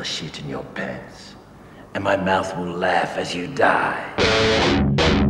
The shit in your pants, and my mouth will laugh as you die.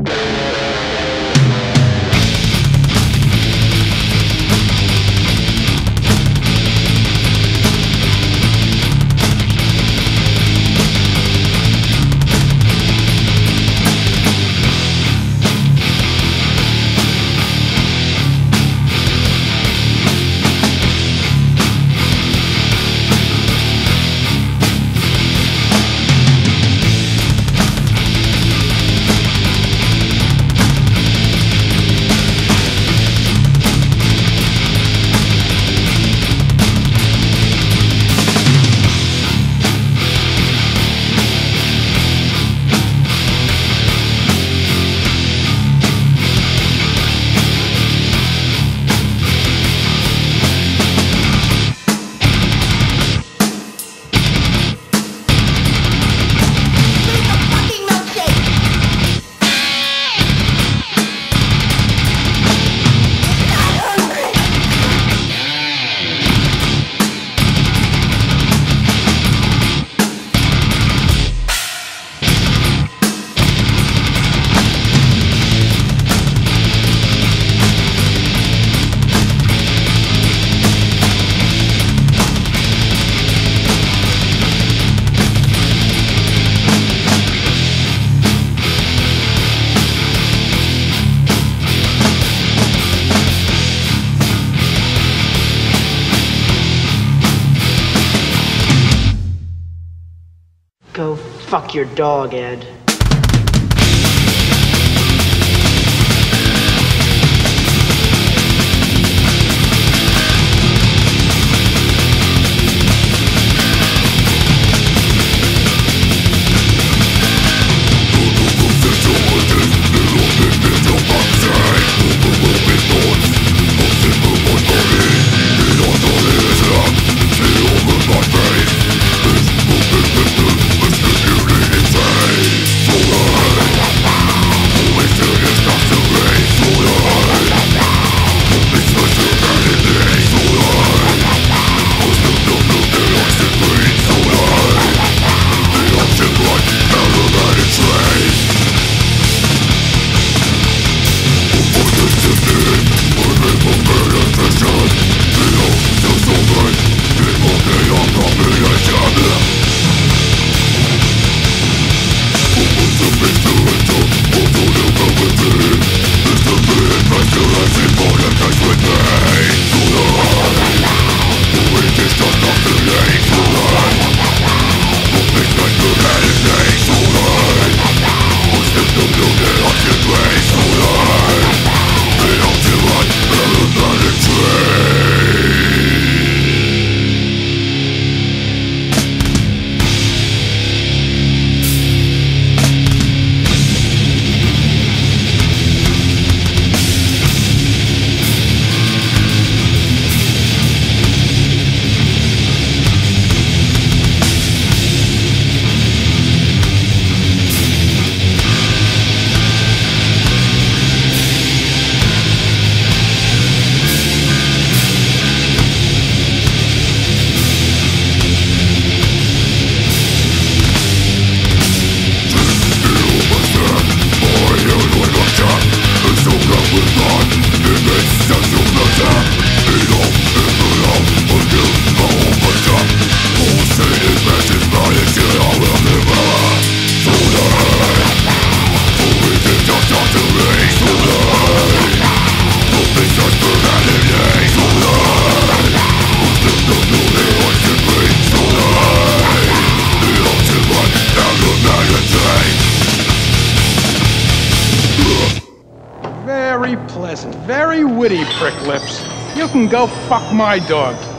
dog, Ed. Witty, prick lips. You can go fuck my dog.